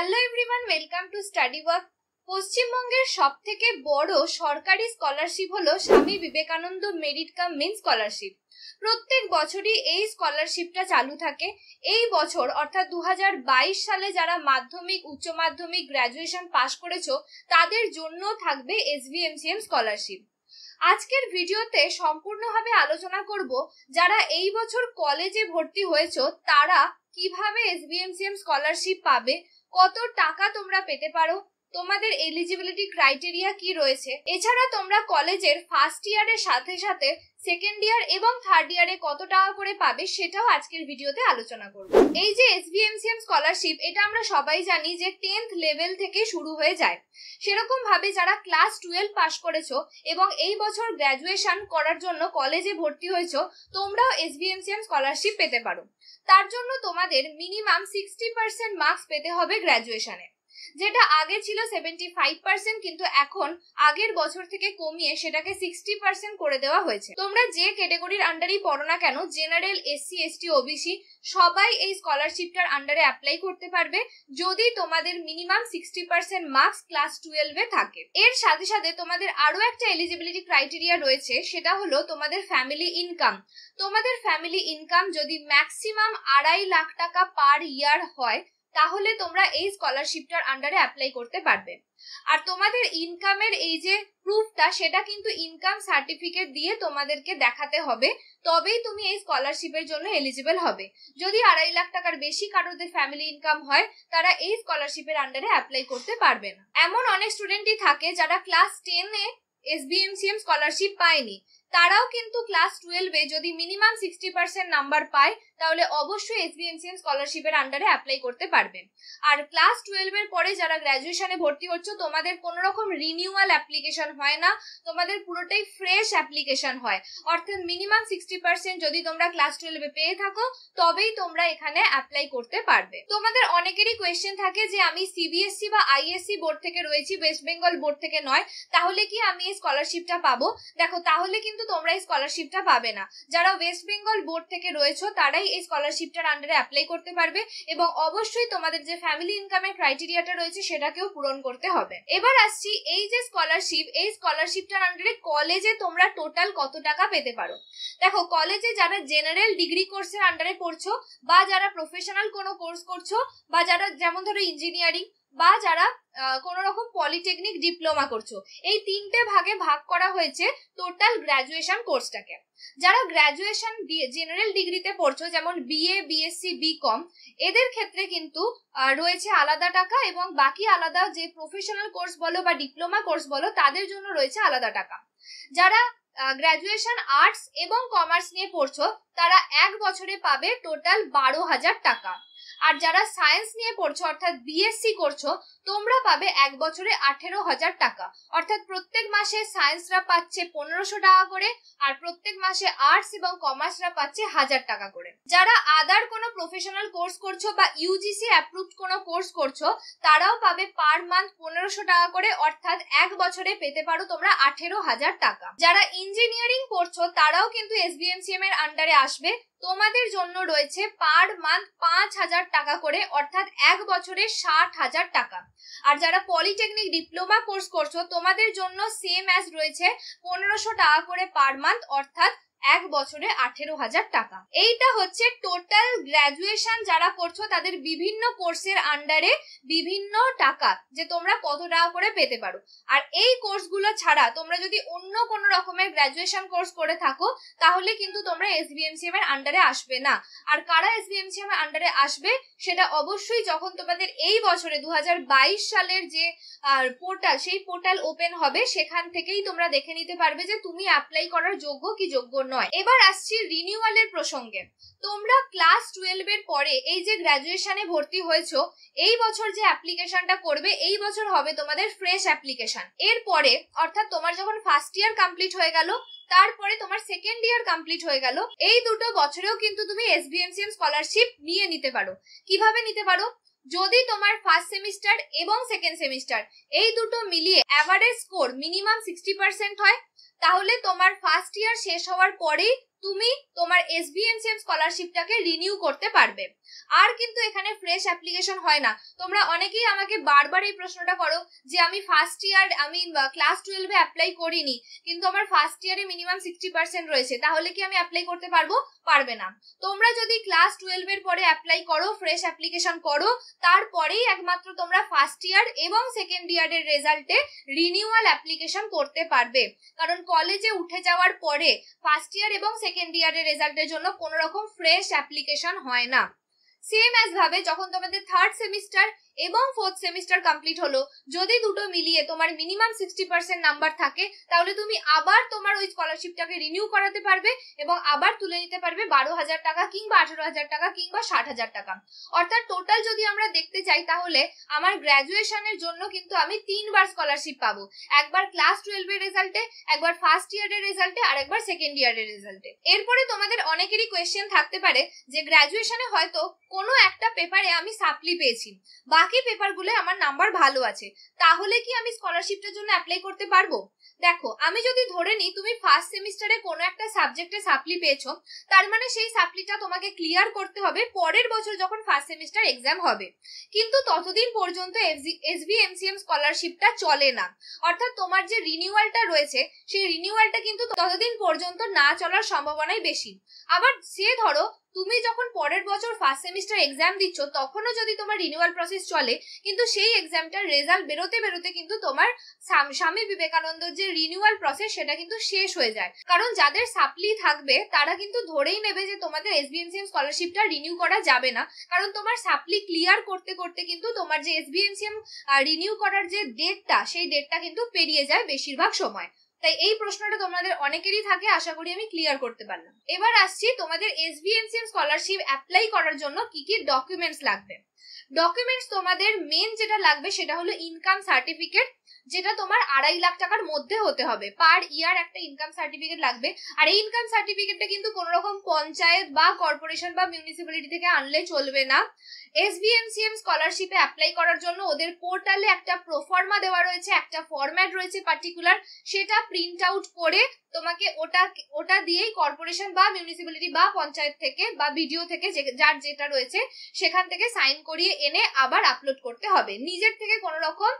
Hello everyone welcome to study work পশ্চিমবঙ্গের সব থেকে বড় সরকারি স্কলারশিপ হলো Swami Vivekananda merit cum means scholarship প্রত্যেক বছরই এই স্কলারশিপটা চালু থাকে। এই বছর, অর্থাৎ দুহাজার বাইশ সালে যারা মাধ্যমিক, উচ্চ মাধ্যমিক গ্র্যাজুয়েশন পাশ করেছ, তাদের জন্য থাকবে এসভিএমসিএম স্কলারশিপ আজকের ভিডিওতে সম্পূর্ণভাবে আলোচনা করব যারা এই বছর কলেজে ভর্তি হয়েছো, তারা কীভাবে এসবিএমসিএম স্কলারশিপ পাবে কত টাকা তোমরা পেতে পারো? তোমাদের এলিজিবিলিটি ক্রাইটেরিয়া কি রয়েছে? এছাড়া তোমরা কলেজের ফার্স্ট ইয়ারের সাথে সাথে সেকেন্ড ইয়ার এবং থার্ড ইয়ারে কত টাকা করে পাবে সেটাও আজকের ভিডিওতে আলোচনা করব। এই যে এসবিএমসিএম স্কলারশিপ এটা আমরা সবাই জানি যে টেন্থ লেভেল থেকে শুরু হয়ে যায়। সেরকম ভাবে যারা ক্লাস টুয়েলভ পাস করেছ এবং এই বছর গ্র্যাজুয়েশন করার জন্য কলেজে ভর্তি হয়েছো, তোমরাও এসবিএমসিএম স্কলারশিপ পেতে পারো। তার জন্য তোমাদের মিনিমাম সিক্সটি পার্সেন্ট মার্কস পেতে হবে গ্র্যাজুয়েশনে যেটা আগে ছিল সেভেন্টি ফাইভ পার্সেন্ট কিন্তু এখন আগের বছর থেকে কমিয়ে সেটাকে সিক্সটি পার্সেন্ট করে দেওয়া হয়েছে। তোমরা যে ক্যাটেগরির আন্ডারেই পড়ো না কেন জেনারেল এসসি এসটি ওবিসি সবাই এই স্কলারশিপটার আন্ডারে অ্যাপ্লাই করতে পারবে যদি তোমাদের minimum sixty percent marks class টুয়েলভে থাকে। এর সাথে সাথে তোমাদের আরও একটা এলিজিবিলিটি ক্রাইটেরিয়া রয়েছে, সেটা হলো তোমাদের ফ্যামিলি ইনকাম তোমাদের ফ্যামিলি ইনকাম যদি ম্যাক্সিমাম আড়াই লাখ টাকা পার ইয়ার হয় তাহলে তোমরা এই স্কলারশিপটার আন্ডারে অ্যাপ্লাই করতে পারবে। আর তোমাদের ইনকামের এই যে প্রুফটা সেটা কিন্তু ইনকাম সার্টিফিকেট দিয়ে তোমাদেরকে দেখাতে হবে, তবেই তুমি এই স্কলারশিপের জন্য এলিজিবল হবে। যদি আড়াই লাখ টাকার বেশি কারোদের ফ্যামিলি ইনকাম হয়, তারা এই স্কলারশিপের আন্ডারে অ্যাপ্লাই করতে পারবে না। এমন অনেক স্টুডেন্টই থাকে যারা ক্লাস টেনে এসবিএমসিএম স্কলারশিপ পায়নি। তারাও কিন্তু ক্লাস টুয়েলভে যদি মিনিমাম সিক্সটি পার্সেন্ট নাম্বার পায় তাহলে অবশ্যই এসবিএমসিএম স্কলারশিপের আন্ডারে অ্যাপ্লাই করতে পারবেন আর ক্লাস টুয়েলভের পরে যারা গ্র্যাজুয়েশনে ভর্তি হচ্ছ, তোমাদের কোনো রকম রিনিউয়াল অ্যাপ্লিকেশন হয় না। তোমাদের পুরোটাই ফ্রেশ অ্যাপ্লিকেশন হয়। অর্থাৎ মিনিমাম সিক্সটি পার্সেন্ট যদি তোমরা ক্লাস টুয়েলভে পেয়ে থাকো, তবেই তোমরা এখানে অ্যাপ্লাই করতে পারবে। তোমাদের অনেকেরই কোয়েশ্চেন থাকে যে, আমি সিবিএসসি বা আইএসসি বোর্ড থেকে রয়েছি ওয়েস্ট বেঙ্গল বোর্ড থেকে নয়, তাহলে কি আমি এই স্কলারশিপটা পাবো? দেখো, তাহলে কিন্তু তোমরা এই স্কলারশিপটা পাবে না। যারা ওয়েস্ট বেঙ্গল বোর্ড থেকে রয়েছে, তারাই এই স্কলারশিপটার আন্ডারে অ্যাপ্লাই করতে পারবে এবং অবশ্যই তোমাদের যে ফ্যামিলি ইনকামের ক্রাইটেরিয়াটা রয়েছে সেটাকেও পূরণ করতে হবে। এবার আসছি এই যে স্কলারশিপ এই স্কলারশিপটার আন্ডারে কলেজে তোমরা টোটাল কত টাকা পেতে পারো? দেখো কলেজে যারা জেনারেল ডিগ্রি কোর্সের আন্ডারে পড়ছো বা যারা প্রফেশনাল কোনো কোর্স করছ বা যারা যেমন ধরো ইঞ্জিনিয়ারিং বা যারা কোন রকম পলিটেকনিক ডিপ্লোমা করছ, এই তিনটে ভাগে ভাগ করা হয়েছে টোটাল গ্রাজুয়েশন কোর্সটাকে যারা গ্রাজুয়েশন জেনারেল ডিগ্রিতে পড়ছো, যেমন বিএ বিএসসি বিকম এদের ক্ষেত্রে কিন্তু রয়েছে আলাদা টাকা এবং বাকি আলাদা যে প্রফেশনাল কোর্স বলো বা ডিপ্লোমা কোর্স বলো, তাদের জন্য রয়েছে আলাদা টাকা। যারা গ্রাজুয়েশন আর্টস এবং কমার্স নিয়ে পড়ছো, তারা এক বছরে পাবে টোটাল বারো হাজার টাকা। আর যারা সায়েন্স নিয়ে পড়ছো অর্থাৎ বিএসসি করছ তোমরা পাবে এক বছরে আঠেরো হাজার টাকা। অর্থাৎ প্রত্যেক মাসে সায়েন্সরা পাচ্ছে পনেরোশো টাকা করে, আর প্রত্যেক মাসে আর্টস এবং কমার্সরা পাচ্ছে হাজার টাকা করে। যারা আদার কোনো প্রফেশনাল কোর্স করছ বা ইউজিসি অ্যাপ্রুভড কোনো কোর্স করছ, তারাও পাবে পার মান্থ পনেরোশো টাকা করে, অর্থাৎ এক বছরে পেতে পারো তোমরা আঠেরো হাজার টাকা। যারা ইঞ্জিনিয়ারিং করছ, তারাও কিন্তু এসবিএমসিএম এর আন্ডারে আসবে। তোমাদের জন্য রয়েছে পার মান্থ পাঁচ হাজার টাকা করে, অর্থাৎ এক বছরে ষাট হাজার টাকা। আর যারা পলিটেকনিক ডিপ্লোমা কোর্স করছ, তোমাদের জন্য সেম অ্যাজ রয়েছে পনেরোশো টাকা করে পার মান্থ অর্থাৎ এক বছরে আঠেরো হাজার টাকা। এইটা হচ্ছে টোটাল গ্রাজুয়েশন যারা করছ, তাদের বিভিন্ন কোর্সের আন্ডারে বিভিন্ন টাকা যে তোমরা কত টাকা করে পেতে পারো। আর এই কোর্সগুলো ছাড়া তোমরা যদি অন্য কোনো রকমের গ্রাজুয়েশন কোর্স করে থাকো, তাহলে কিন্তু তোমরা এসবিএমসিএম এর আন্ডারে আসবে না। আর কারা এসবিএমসিএম এর আন্ডারে আসবে, সেটা অবশ্যই যখন তোমাদের এই বছরে দু বাইশ সালের যে পোর্টাল সেই পোর্টাল ওপেন হবে, সেখান থেকেই তোমরা দেখে নিতে পারবে যে তুমি অ্যাপ্লাই করার যোগ্য কি যোগ্য নয়। এবার আসছি রিনিউয়ালের প্রসঙ্গে। তোমরা ক্লাস টুয়েলভ এর পরে এই যে গ্রাজুয়েশনে ভর্তি হয়েছ, এই বছর যে অ্যাপ্লিকেশনটা করবে, এই বছর হবে তোমাদের ফ্রেশ অ্যাপ্লিকেশন এরপরে অর্থাৎ তোমার যখন ফার্স্ট ইয়ার কমপ্লিট হয়ে গেল, তারপরে তোমার সেকেন্ড ইয়ার কমপ্লিট হয়ে গেল, এই দুটো বছরেও কিন্তু তুমি এস এসবিএমসিএম স্কলারশিপ নিয়ে নিতে পারো। কীভাবে নিতে পারো? যদি তোমার ফার্স্ট সেমিস্টার এবং সেকেন্ড সেমিস্টার এই দুটো মিলিয়ে average score minimum sixty percent হয়, তাহলে তোমার ফার্স্ট ইয়ার শেষ হওয়ার পরেই তুমি তোমার এসবিএমসিএম স্কলারশিপটাকে রিনিউ করতে পারবে। আর কিন্তু এখানে ফ্রেশ অ্যাপ্লিকেশন হয় না। তোমরা অনেকেই আমাকে বারবার এই প্রশ্নটা করো যে আমি ফার্স্ট ইয়ার আমি ক্লাস টুয়েলভে অ্যাপ্লাই করিনি, কিন্তু আমার ফার্স্ট ইয়ারে মিনিমাম সিক্সটি পার্সেন্ট রয়েছে, তাহলে কি আমি অ্যাপ্লাই করতে পারব? পারবে না। তোমরা যদি ক্লাস টুয়েলভের পরে অ্যাপ্লাই করো ফ্রেশ অ্যাপ্লিকেশন করো, তারপরেই একমাত্র তোমরা ফার্স্ট ইয়ার এবং সেকেন্ড ইয়ারের রেজাল্টে রিনিউয়াল অ্যাপ্লিকেশন করতে পারবে। কারণ কলেজে উঠে যাওয়ার পরে ফার্স্ট ইয়ার এবং সেকেন্ড ইয়ারের রেজাল্টের জন্য কোনো রকম ফ্রেশ অ্যাপ্লিকেশন হয় না। সেম অ্যাজ ভাবে যখন তোমাদের থার্ড সেমিস্টার এবং ফোর্থ সেমিস্টার কমপ্লিট হলো। যদি দুটো মিলিয়ে তোমার মিনিমাম সিক্সটি পার্সেন্ট নাম্বার থাকে, তাহলে তুমি আবার তোমার ওই স্কলারশিপটাকে রিনিউ করাতে পারবে এবং আবার তুলে নিতে পারবে বারো হাজার টাকা কিংবা আঠারো হাজার টাকা কিংবা ষাট হাজার টাকা। অর্থাৎ টোটাল যদি আমরা দেখতে চাই, তাহলে আমার গ্র্যাজুয়েশনের জন্য কিন্তু আমি তিনবার স্কলারশিপ পাবো। একবার ক্লাস টুয়েলভের রেজাল্টে একবার ফার্স্ট ইয়ারের রেজাল্টে আর একবার সেকেন্ড ইয়ারের রেজাল্টে এরপরে তোমাদের অনেকেরই কোয়েশ্চেন থাকতে পারে যে গ্র্যাজুয়েশনে হয়তো কোনো একটা পেপারে আমি সাপ্লি পেয়েছি। বাকি পেপারগুলো আমার নাম্বার ভালো আছে, তাহলে কি আমি স্কলারশিপটার জন্য অ্যাপ্লাই করতে পারব? দেখো, আমি যদি ধরে নিই তুমি ফার্স্ট সেমিস্টারে কোনো একটা সাবজেক্টে সাপ্লি পেয়েছ, তার মানে সেই সাপ্লিটা তোমাকে ক্লিয়ার করতে হবে পরের বছর যখন ফার্স্ট সেমিস্টার এক্সাম হবে। কিন্তু ততদিন পর্যন্ত এসবি এমসিএম স্কলারশিপটা চলে না। অর্থাৎ তোমার যে রিনিউয়ালটা রয়েছে, সেই রিনিউয়ালটা কিন্তু ততদিন পর্যন্ত না চলার সম্ভাবনাই বেশি। আবার সে ধরো তুমি যখন পরের বছর ফার্স্ট সেমিস্টার এক্সাম দিচ্ছ, তখনও যদি তোমার রিনিউয়াল প্রসেস চলে, কিন্তু সেই এক্সামটার রেজাল্ট বেরোতে বেরোতে কিন্তু তোমার স্বামী বিবেকানন্দর যে রিনিউয়াল প্রসেস সেটা কিন্তু শেষ হয়ে যায়। কারণ যাদের সাপ্লি থাকবে, তারা কিন্তু ধরেই নেবে যে তোমাদের এসবিএমসিএম স্কলারশিপটা রিনিউ করা যাবে না। কারণ তোমার সাপ্লি ক্লিয়ার করতে করতে কিন্তু তোমার যে এসবিএমসিএম রিনিউ করার যে ডেটটা সেই ডেটটা কিন্তু পেরিয়ে যায় বেশিরভাগ সময়। তাই এই প্রশ্নটা তোমাদের অনেকেরই থাকে, আশা করি আমি ক্লিয়ার করতে পারলাম। এবার আসছি তোমাদের এসবিএনসিএম স্কলারশিপ অ্যাপ্লাই করার জন্য কি কি ডকুমেন্টস লাগবে? ডকুমেন্টস তোমাদের মেন যেটা লাগবে সেটা হলো ইনকাম সার্টিফিকেট যেটা তোমার আড়াই লাখ টাকার মধ্যে হতে হবে। পার ইয়ার একটা ইনকাম সার্টিফিকেট লাগবে। আর এই ইনকাম সার্টিফিকেটটা কিন্তু কোনো রকম পঞ্চায়েত বা কর্পোরেশন বা মিউনিসিপ্যালিটি থেকে আনলে চলবে না। এসবিএমসিএম স্কলারশিপে অ্যাপ্লাই করার জন্য ওদের পোর্টালে একটা প্রোফর্মা দেওয়া রয়েছে, একটা ফরম্যাট রয়েছে পার্টিকুলার সেটা প্রিন্ট আউট করে তোমাকে ওটা ওটা দিয়েই কর্পোরেশন বা মিউনিসিপ্যালিটি বা পঞ্চায়েত থেকে বা বিডিও থেকে যার যেটা রয়েছে, সেখান থেকে সাইন করিয়ে এনে আবার আপলোড করতে হবে। নিজের থেকে কোনো রকম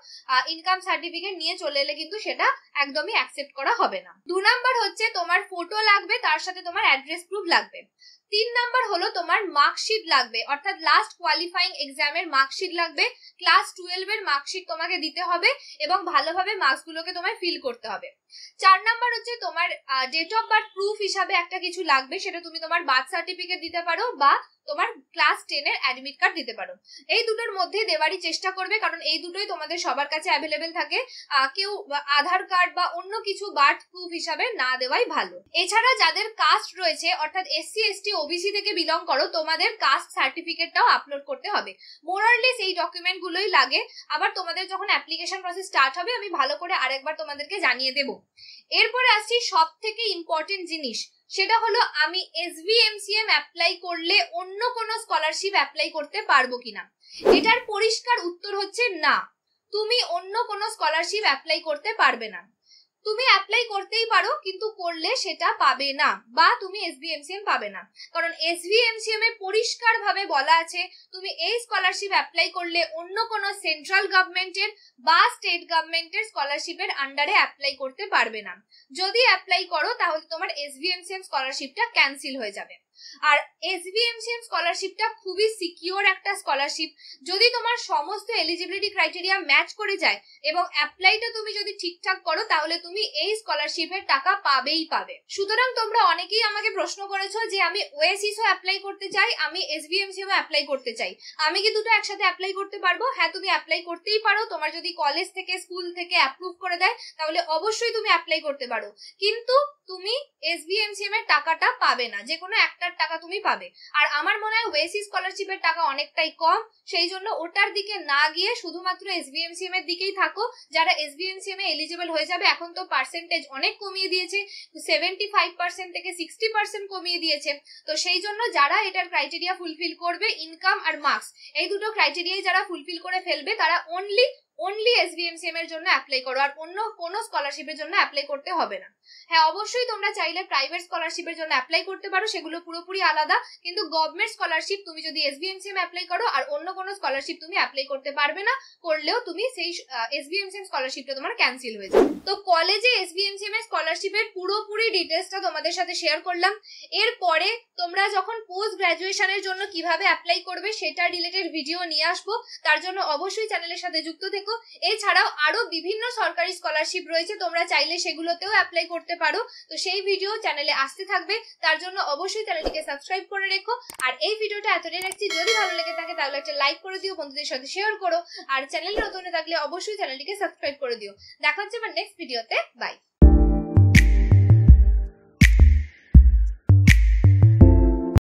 ইনকাম সার্টিফিকেট নিয়ে চলে এলে কিন্তু সেটা একদমই অ্যাকসেপ্ট করা হবে না। দু নাম্বার হচ্ছে তোমার ফটো লাগবে, তার সাথে তোমার অ্যাড্রেস প্রুফ লাগবে। তিন নাম্বার হলো তোমার মার্কশিট লাগবে। অর্থাৎ লাস্ট কোয়ালিফাইং এক্সামের মার্কশিট লাগবে। ক্লাস টুয়েলভ এর মার্কশিট তোমাকে দিতে হবে এবং ভালোভাবে মার্কস গুলোকে তোমায় ফিল করতে হবে। চার নাম্বার হচ্ছে তোমার ডেট অফ বার্থ প্রুফ হিসাবে একটা কিছু লাগবে, সেটা তুমি তোমার বার্থ সার্টিফিকেট দিতে পারো বা তোমার ক্লাস টেনের অ্যাডমিট কার্ড দিতে পারো। এই দুটোর মধ্যে দেওয়ারই চেষ্টা করবে, কারণ এই দুটোই তোমাদের সবার কাছে অ্যাভেলেবেল থাকে। কেউ আধার কার্ড বা অন্য কিছু বার্থ প্রুফ হিসাবে না দেওয়াই ভালো। এছাড়া যাদের কাস্ট রয়েছে, অর্থাৎ এসসি এসটি ওবিসি থেকে বিলং করো, তোমাদের কাস্ট সার্টিফিকেটটাও আপলোড করতে হবে। মোরারলেস এই ডকুমেন্ট গুলোই লাগে। আবার তোমাদের যখন অ্যাপ্লিকেশন প্রসেস স্টার্ট হবে, আমি ভালো করে আরেকবার তোমাদেরকে জানিয়ে দেবো। এরপরে আসছি সব থেকে ইম্পর্টেন্ট জিনিস। সেটা হলো, আমি এসভিএমসিএম অ্যাপ্লাই করলে অন্য কোনো স্কলারশিপ অ্যাপ্লাই করতে পারব কিনা? এটার পরিষ্কার উত্তর হচ্ছে না। তুমি অন্য কোনো স্কলারশিপ অ্যাপ্লাই করতে পারবে না। তুমি অ্যাপ্লাই করতেই পারো, কিন্তু করলে সেটা পাবে না, বা তুমি এসবিএমসিএম পাবে না। কারণ এসবিএমসিএম এ পরিষ্কারভাবে বলা আছে, তুমি এই স্কলারশিপ অ্যাপ্লাই করলে অন্য কোনো সেন্ট্রাল গভর্নমেন্টের বা স্টেট গভর্নমেন্টের স্কলারশিপের আন্ডারে অ্যাপ্লাই করতে পারবে না। যদি অ্যাপ্লাই করো, তাহলে তোমার এসবিএমসিএম স্কলারশিপটা ক্যান্সেল হয়ে যাবে। আর এসবিএমসিএম স্কলারশিপটা খুবই সিকিওর একটা স্কলারশিপ যদি তোমার সমস্ত এলিজিবিলিটি ক্রাইটেরিয়া ম্যাচ করে যায় এবং অ্যাপ্লাইটা তুমি যদি ঠিকঠাক করো, তাহলে তুমি এই স্কলারশিপের টাকা পাবেই পাবে। সুতরাং তোমরা অনেকেই আমাকে প্রশ্ন করেছ যে আমি ওএসিসও অ্যাপ্লাই করতে চাই, আমি এসবিএমসিও অ্যাপ্লাই করতে চাই। আমি কি দুটো একসাথে অ্যাপ্লাই করতে পারব? হ্যাঁ তুমি অ্যাপ্লাই করতেই পারো। তোমার যদি কলেজ থেকে স্কুল থেকে অ্যাপ্রুভ করে দেয়, তাহলে অবশ্যই তুমি অ্যাপ্লাই করতে পারো। কিন্তু তুমি এসবিএমসিএম এর টাকাটা পাবে না, যে কোনো একটার টাকা তুমি পাবে। আর আমার মনে হয় ওয়েসি স্কলারশিপের টাকা অনেকটাই কম, সেই জন্য ওটার দিকে না গিয়ে শুধুমাত্র এসবিএমসিএম এর দিকেই থাকো। যারা এসবিএমসিএম এ এলিজিবল হয়ে যাবে, এখন তো পার্সেন্টেজ অনেক কমিয়ে দিয়েছে সেভেন্টি ফাইভ পার্সেন্ট থেকে সিক্সটি পার্সেন্ট কমিয়ে দিয়েছে। তো সেই জন্য যারা এটার ক্রাইটেরিয়া ফুলফিল করবে ইনকাম আর মার্কস এই দুটো ক্রাইটেরিয়াই যারা ফুলফিল করে ফেলবে, তারা অনলি অনলি এসবিএমসিএম এর জন্য অ্যাপ্লাই করো আর অন্য কোনো স্কলারশিপের জন্য অ্যাপ্লাই করতে হবে না। হ্যাঁ অবশ্যই তোমরা চাইলে প্রাইভেট স্কলারশিপের জন্য অ্যাপ্লাই করতে পারো, সেগুলো পুরোপুরি আলাদা, কিন্তু গভর্নমেন্ট স্কলারশিপ তুমি যদি এসবিএমসিএম অ্যাপ্লাই করো আর অন্য কোনো স্কলারশিপ তুমি অ্যাপ্লাই করতে পারবে না, করলেও তুমি সেই এসবিএমসিএম স্কলারশিপটা তোমার ক্যান্সেল হয়ে যাবে। তো কলেজে এসবিএমসিএম এর স্কলারশিপের পুরোপুরি ডিটেলসটা তোমাদের সাথে শেয়ার করলাম। এরপরে তোমরা যখন পোস্ট গ্রাজুয়েশনের জন্য কীভাবে অ্যাপ্লাই করবে, সেটা রিলেটেড ভিডিও নিয়ে আসব। তার জন্য অবশ্যই চ্যানেলের সাথে যুক্ত থেকো। এছাড়াও আরও বিভিন্ন সরকারি স্কলারশিপ রয়েছে, তোমরা চাইলে সেগুলোতেও অ্যাপ্লাই করতে পারো। তো সেই ভিডিও চ্যানেলে আসতে থাকবে। তার জন্য অবশ্যই চ্যানেলটিকে সাবস্ক্রাইব করে রেখো। আর এই ভিডিওটা এতটাই রাখছি, যদি ভালো লেগে থাকে তাহলে একটা লাইক করে দিও, বন্ধুদের সাথে শেয়ার করো। আর চ্যানেল নতুন থাকলে অবশ্যই চ্যানেলটিকে সাবস্ক্রাইব করে দিও। দেখা হচ্ছে আমার নেক্সট ভিডিওতে বাই